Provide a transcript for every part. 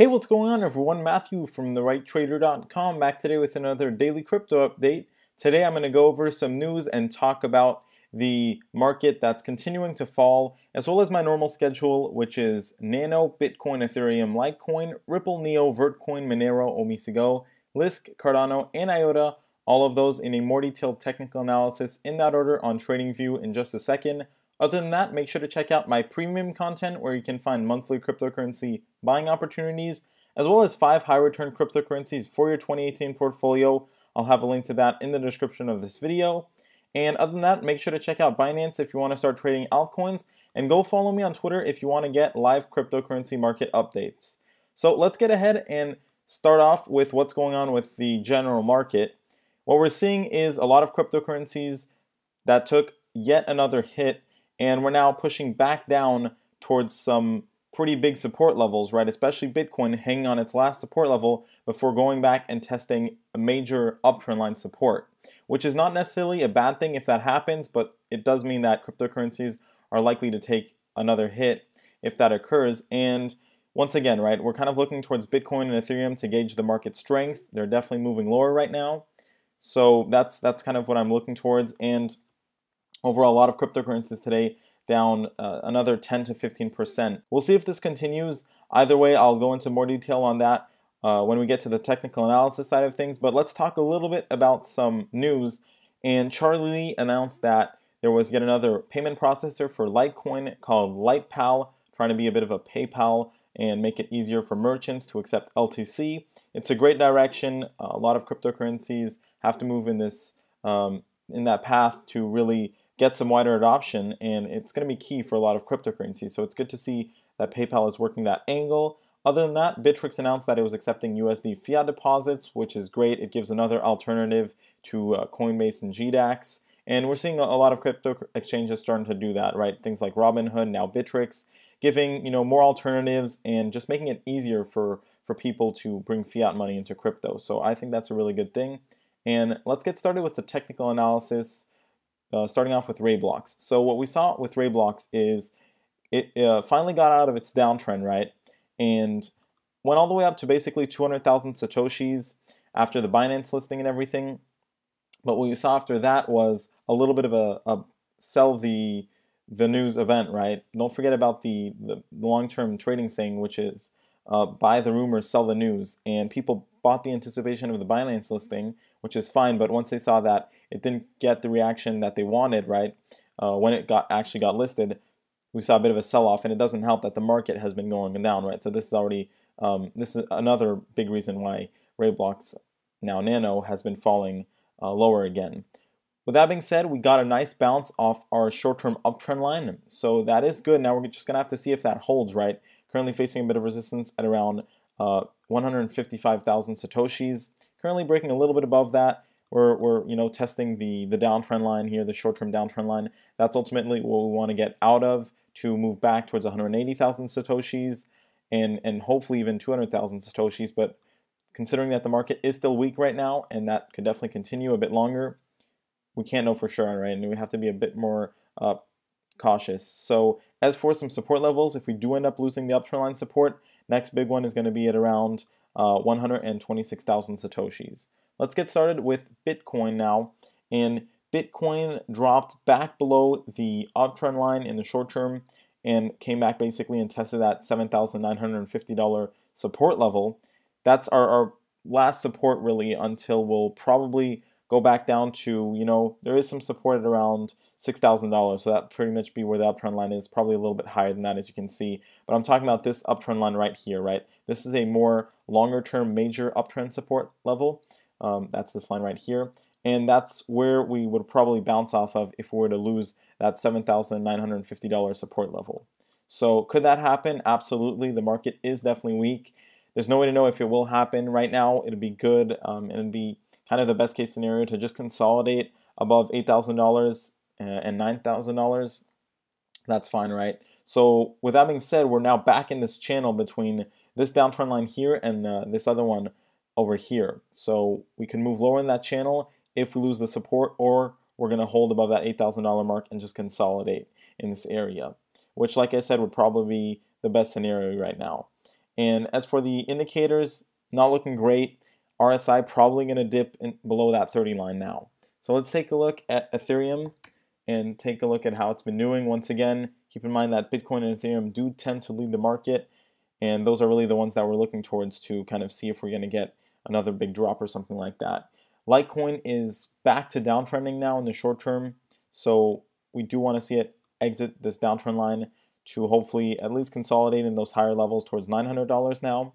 Hey, what's going on everyone? Matthew from therighttrader.com back today with another daily crypto update. Today I'm going to go over some news and talk about the market that's continuing to fall, as well as my normal schedule, which is Nano, Bitcoin, Ethereum, Litecoin, Ripple, Neo, Vertcoin, Monero, OmiseGO, Lisk, Cardano, and IOTA, all of those in a more detailed technical analysis in that order on TradingView in just a second. Other than that, make sure to check out my premium content where you can find monthly cryptocurrency buying opportunities, as well as five high return cryptocurrencies for your 2018 portfolio. I'll have a link to that in the description of this video. And other than that, make sure to check out Binance if you want to start trading altcoins, and go follow me on Twitter if you want to get live cryptocurrency market updates. So let's get ahead and start off with what's going on with the general market. What we're seeing is a lot of cryptocurrencies that took yet another hit and we're now pushing back down towards some pretty big support levels, right? Especially Bitcoin hanging on its last support level before going back and testing a major uptrend line support, which is not necessarily a bad thing if that happens, but it does mean that cryptocurrencies are likely to take another hit if that occurs. And once again, right, we're kind of looking towards Bitcoin and Ethereum to gauge the market strength. They're definitely moving lower right now. So that's that's kind of what I'm looking towards. And Overall, a lot of cryptocurrencies today down uh, another 10 to 15%. We'll see if this continues. Either way, I'll go into more detail on that uh, when we get to the technical analysis side of things. But let's talk a little bit about some news. And Charlie announced that there was yet another payment processor for Litecoin called LitePal, trying to be a bit of a PayPal and make it easier for merchants to accept LTC. It's a great direction. A lot of cryptocurrencies have to move in this um, in that path to really get some wider adoption, and it's going to be key for a lot of cryptocurrencies. So it's good to see that PayPal is working that angle. Other than that, Bittrex announced that it was accepting USD fiat deposits, which is great. It gives another alternative to uh, Coinbase and GDAX. And we're seeing a lot of crypto exchanges starting to do that, right? Things like Robinhood, now Bittrex, giving you know more alternatives and just making it easier for for people to bring fiat money into crypto. So I think that's a really good thing. And let's get started with the technical analysis uh, starting off with RaiBlocks. So what we saw with RaiBlocks is it uh, finally got out of its downtrend, right? And went all the way up to basically 200,000 Satoshis after the Binance listing and everything. But what we saw after that was a little bit of a, a sell the the news event, right? Don't forget about the, the long-term trading saying, which is uh, buy the rumors, sell the news. And people bought the anticipation of the Binance listing, which is fine. But once they saw that it didn't get the reaction that they wanted, right? Uh, when it got actually got listed, we saw a bit of a sell-off, and it doesn't help that the market has been going down, right? So this is already um, this is another big reason why RaiBlocks now Nano has been falling uh, lower again. With that being said, we got a nice bounce off our short-term uptrend line, so that is good. Now we're just gonna have to see if that holds, right? Currently facing a bit of resistance at around uh, 155,000 satoshis. Currently breaking a little bit above that. We're, we're you know testing the the downtrend line here, the short-term downtrend line. That's ultimately what we want to get out of to move back towards 180,000 satoshis and and hopefully even 200,000 satoshis. But considering that the market is still weak right now and that could definitely continue a bit longer, we can't know for sure, right? And we have to be a bit more uh, cautious. So as for some support levels, if we do end up losing the uptrend line support, next big one is going to be at around uh, 126,000 satoshis. Let's get started with Bitcoin now. And Bitcoin dropped back below the uptrend line in the short term and came back basically and tested that $7,950 support level. That's our, our last support really until we'll probably go back down to, you know, there is some support at around $6,000. So that pretty much be where the uptrend line is, probably a little bit higher than that as you can see. But I'm talking about this uptrend line right here, right? This is a more longer term major uptrend support level. Um, that's this line right here. And that's where we would probably bounce off of if we were to lose that $7,950 support level. So could that happen? Absolutely. The market is definitely weak. There's no way to know if it will happen right now. It'd be good um, and it'd be kind of the best case scenario to just consolidate above $8,000 and $9,000. That's fine, right? So with that being said, we're now back in this channel between this downtrend line here and uh, this other one over here. So we can move lower in that channel if we lose the support or we're going to hold above that $8,000 mark and just consolidate in this area, which like I said would probably be the best scenario right now. And as for the indicators, not looking great. RSI probably going to dip below that 30 line now. So let's take a look at Ethereum and take a look at how it's been doing. Once again, keep in mind that Bitcoin and Ethereum do tend to lead the market, and those are really the ones that we're looking towards to kind of see if we're going to get another big drop or something like that. Litecoin is back to downtrending now in the short term, so we do want to see it exit this downtrend line to hopefully at least consolidate in those higher levels towards $900 now.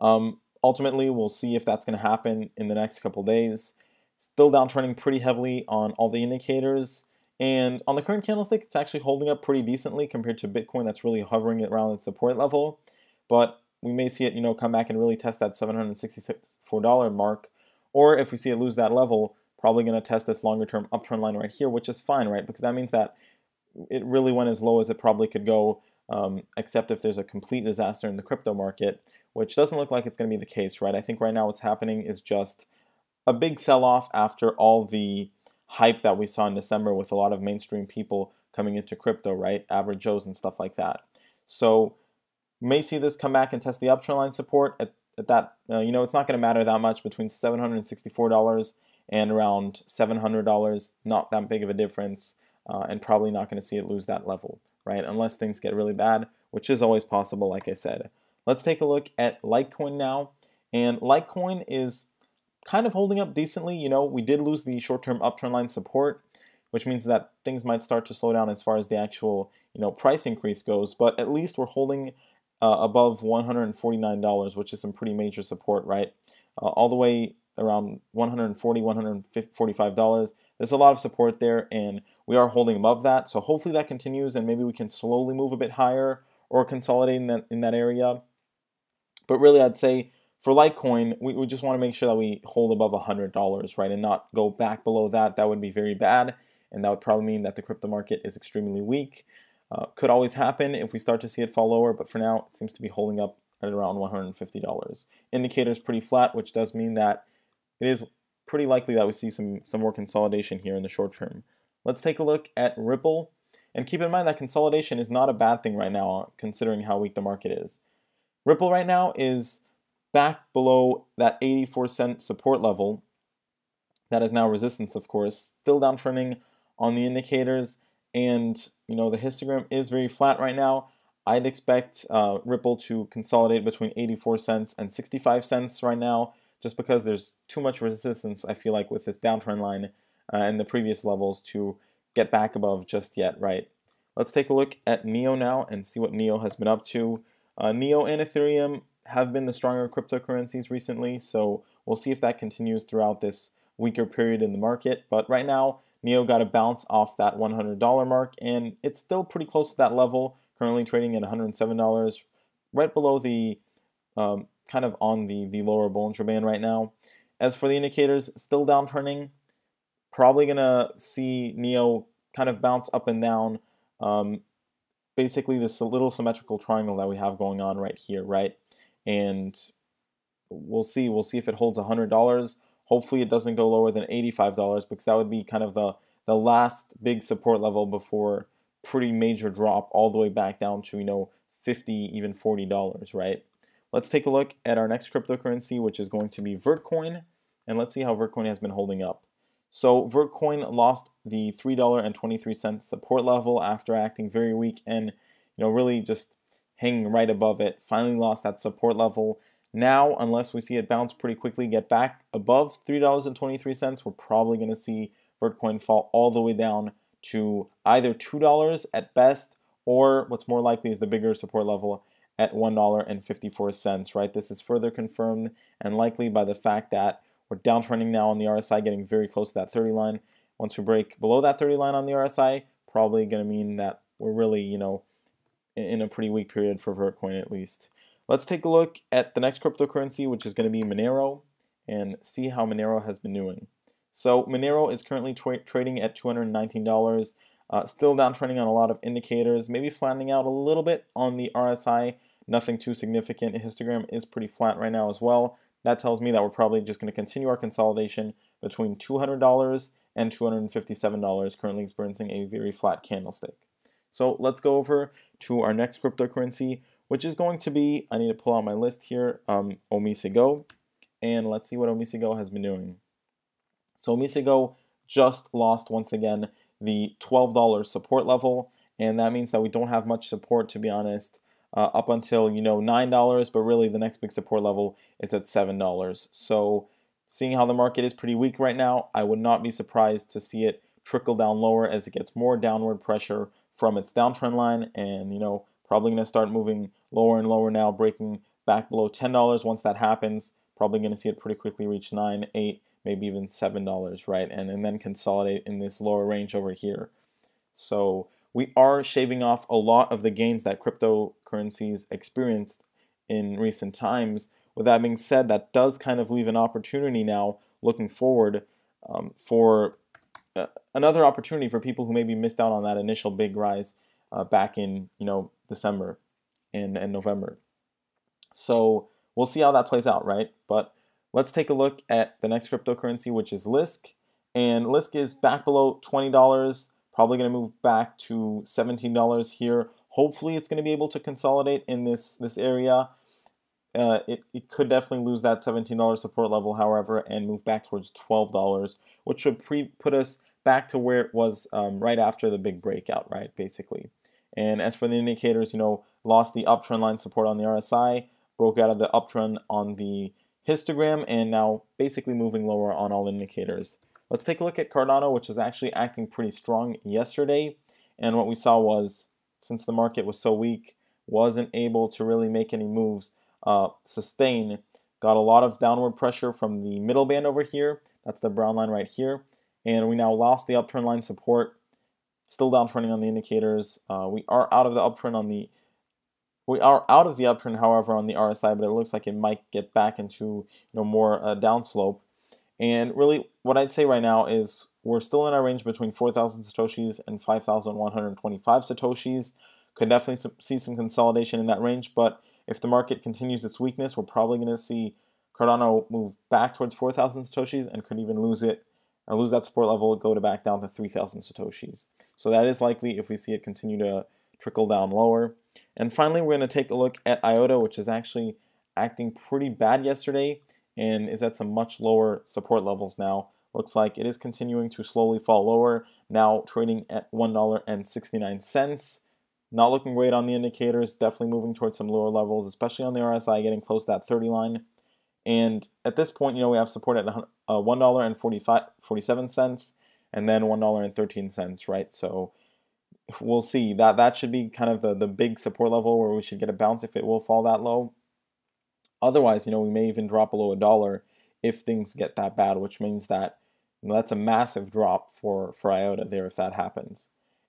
Um, ultimately, we'll see if that's going to happen in the next couple days. Still downtrending pretty heavily on all the indicators. And on the current candlestick, it's actually holding up pretty decently compared to Bitcoin that's really hovering it around its support level. But we may see it, you know, come back and really test that $764 mark. Or if we see it lose that level, probably going to test this longer term uptrend line right here, which is fine, right? Because that means that it really went as low as it probably could go, um, except if there's a complete disaster in the crypto market, which doesn't look like it's going to be the case, right? I think right now what's happening is just a big sell off after all the hype that we saw in December with a lot of mainstream people coming into crypto, right? Average Joes and stuff like that. So, may see this come back and test the uptrend line support at, at that. Uh, you know, it's not going to matter that much between $764 and around $700. Not that big of a difference uh, and probably not going to see it lose that level, right? Unless things get really bad, which is always possible, like I said. Let's take a look at Litecoin now. And Litecoin is kind of holding up decently. You know, we did lose the short-term uptrend line support, which means that things might start to slow down as far as the actual, you know, price increase goes. But at least we're holding uh, above $149, which is some pretty major support, right? Uh, all the way around $140-$145. There's a lot of support there, and we are holding above that. So hopefully that continues, and maybe we can slowly move a bit higher or consolidate in that, in that area. But really, I'd say for Litecoin, we, we just want to make sure that we hold above $100, right, and not go back below that. That would be very bad, and that would probably mean that the crypto market is extremely weak. Uh, could always happen if we start to see it fall lower, but for now, it seems to be holding up at around $150. Indicator is pretty flat, which does mean that it is pretty likely that we see some, some more consolidation here in the short term. Let's take a look at Ripple. And keep in mind that consolidation is not a bad thing right now, considering how weak the market is. Ripple right now is back below that 84 cent support level. That is now resistance, of course. Still downtrending on the indicators. And, you know, the histogram is very flat right now. I'd expect uh, Ripple to consolidate between 84 cents and 65 cents right now just because there's too much resistance, I feel like, with this downtrend line uh, and the previous levels to get back above just yet, right? Let's take a look at NEO now and see what NEO has been up to. Uh, NEO and Ethereum have been the stronger cryptocurrencies recently, so we'll see if that continues throughout this weaker period in the market. But right now, NEO got a bounce off that $100 mark, and it's still pretty close to that level, currently trading at $107, right below the um, kind of on the, the lower Bollinger Band right now. As for the indicators, still downtrending. Probably going to see NEO kind of bounce up and down. Um, basically, this little symmetrical triangle that we have going on right here, right? And we'll see. We'll see if it holds $100. Hopefully, it doesn't go lower than $85 because that would be kind of the, the last big support level before pretty major drop all the way back down to, you know, 50 even $40, right? Let's take a look at our next cryptocurrency, which is going to be Vertcoin, and let's see how Vertcoin has been holding up. So Vertcoin lost the $3.23 support level after acting very weak and you know really just hanging right above it. Finally lost that support level. Now, unless we see it bounce pretty quickly, get back above $3.23, we're probably going to see Vertcoin fall all the way down to either $2 at best, or what's more likely is the bigger support level at $1.54, right? This is further confirmed and likely by the fact that we're downtrending now on the RSI, getting very close to that 30 line. Once we break below that 30 line on the RSI, probably going to mean that we're really, you know, in a pretty weak period for Vertcoin at least. Let's take a look at the next cryptocurrency, which is going to be Monero, and see how Monero has been doing. So Monero is currently tra trading at $219, uh, still downtrending on a lot of indicators, maybe flattening out a little bit on the RSI, nothing too significant. Histogram is pretty flat right now as well. That tells me that we're probably just going to continue our consolidation between $200 and $257, currently experiencing a very flat candlestick. So let's go over to our next cryptocurrency, which is going to be, I need to pull out my list here, um, Omisego, and let's see what Omisego has been doing. So Omisego just lost once again the $12 support level, and that means that we don't have much support, to be honest, uh, up until, you know, $9, but really the next big support level is at $7. So seeing how the market is pretty weak right now, I would not be surprised to see it trickle down lower as it gets more downward pressure from its downtrend line and, you know, probably going to start moving lower and lower now, breaking back below $10. Once that happens, probably going to see it pretty quickly reach 9 8 maybe even $7, right? And, and then consolidate in this lower range over here. So we are shaving off a lot of the gains that cryptocurrencies experienced in recent times. With that being said, that does kind of leave an opportunity now looking forward um, for uh, another opportunity for people who maybe missed out on that initial big rise uh, back in you know December and, and November. So we'll see how that plays out, right? But let's take a look at the next cryptocurrency, which is Lisk. And Lisk is back below $20, probably going to move back to $17 here. Hopefully it's going to be able to consolidate in this, this area. Uh, it, it could definitely lose that $17 support level, however, and move back towards $12, which would pre put us back to where it was um, right after the big breakout, right, basically. And as for the indicators, you know, lost the uptrend line support on the RSI, broke out of the uptrend on the histogram, and now basically moving lower on all indicators. Let's take a look at Cardano, which is actually acting pretty strong yesterday. And what we saw was, since the market was so weak, wasn't able to really make any moves, uh, sustain, got a lot of downward pressure from the middle band over here. That's the brown line right here. And we now lost the uptrend line support still downtrending on the indicators. Uh, we are out of the uptrend on the we are out of the uptrend, however, on the RSI, but it looks like it might get back into you know more uh, downslope. And really, what I'd say right now is we're still in our range between 4,000 satoshis and 5,125 satoshis. Could definitely see some consolidation in that range, but if the market continues its weakness, we're probably going to see Cardano move back towards 4,000 satoshis and could even lose it or lose that support level, go to back down to 3,000 satoshis. So that is likely if we see it continue to trickle down lower. And finally, we're going to take a look at IOTA, which is actually acting pretty bad yesterday and is at some much lower support levels now. Looks like it is continuing to slowly fall lower, now trading at $1.69. Not looking great on the indicators, definitely moving towards some lower levels, especially on the RSI, getting close to that 30 line. And at this point, you know, we have support at uh, $1.47 and then $1.13, right? So we'll see. That that should be kind of the, the big support level where we should get a bounce if it will fall that low. Otherwise, you know, we may even drop below a dollar if things get that bad, which means that you know, that's a massive drop for, for IOTA there if that happens.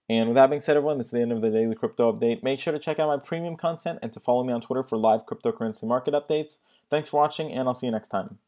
And with that being said, everyone, this is the end of the daily crypto update. Make sure to check out my premium content and to follow me on Twitter for live cryptocurrency market updates. Thanks for watching, and I'll see you next time.